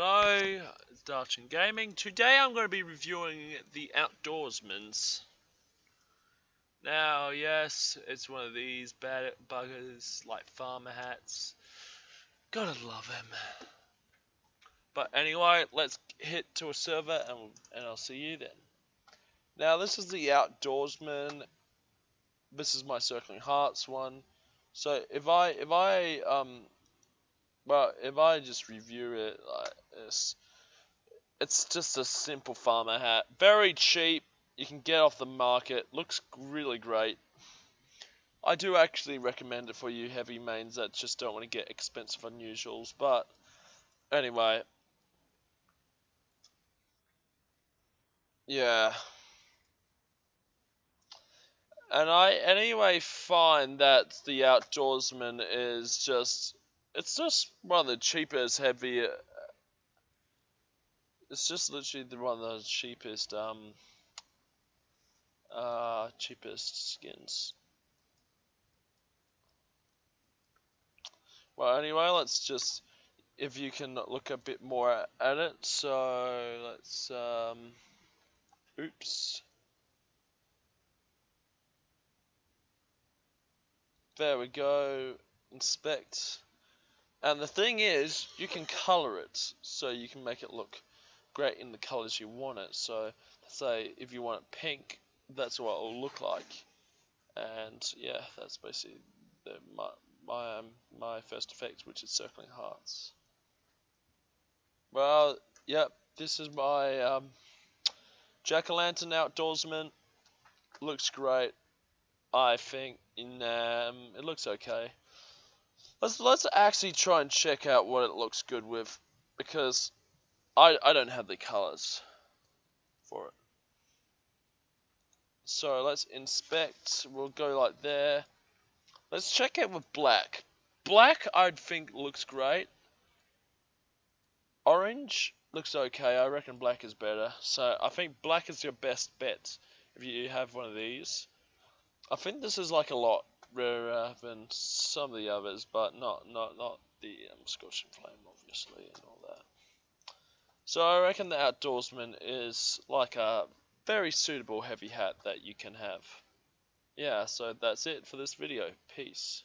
Arch and Gaming. Today I'm going to be reviewing the Outdoorsman's. Now, yes, it's one of these bad buggers like farmer hats. Gotta love him. But anyway, let's hit to a server and, and I'll see you then. Now, this is the Outdoorsman. This is my Circling Hearts one. So if I if I um well if I just review it like this it's just a simple farmer hat. Very cheap. You can get off the market. Looks really great. I do actually recommend it for you heavy mains that just don't want to get expensive unusuals. But anyway. Yeah. And I anyway find that the outdoorsman is just it's just one of the cheapest heavy it's just literally the one of the cheapest um uh cheapest skins. Well anyway let's just if you can look a bit more at it so let's um oops. There we go. Inspect and the thing is you can color it so you can make it look great in the colors you want it. So say if you want it pink, that's what it will look like. And yeah, that's basically the, my my um, my first effect, which is circling hearts. Well, yep, this is my um, jack o' lantern outdoorsman. Looks great, I think. In um, it looks okay. Let's let's actually try and check out what it looks good with, because I, I don't have the colors for it. So let's inspect. We'll go like there. Let's check it with black. Black I think looks great. Orange looks okay. I reckon black is better. So I think black is your best bet if you have one of these. I think this is like a lot rarer than some of the others, but not not not the um, Scorching Flame obviously and all that. So I reckon the Outdoorsman is like a very suitable heavy hat that you can have. Yeah, so that's it for this video. Peace.